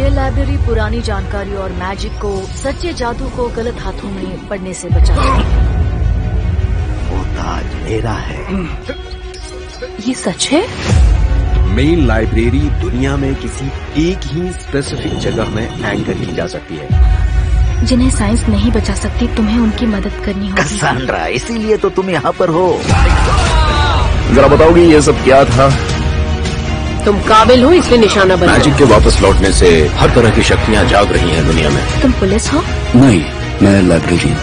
ये लाइब्रेरी पुरानी जानकारी और मैजिक को सच्चे जादू को गलत हाथों में पड़ने से बचाती है वो ताज मेरा है। ये सच है? मेन लाइब्रेरी दुनिया में किसी एक ही स्पेसिफिक जगह में एंकर की जा सकती है। जिन्हें साइंस नहीं बचा सकती तुम्हें उनकी मदद करनी होगी। कसांड्रा इसीलिए तो तुम यहाँ पर हो। जरा बताओगी ये सब क्या था? तुम काबिल हो इसलिए निशाना बना मैजिक के वापस लौटने से हर तरह की शक्तियाँ जाग रही हैं दुनिया में। तुम पुलिस हो? नहीं मैं लाइब्रेरियन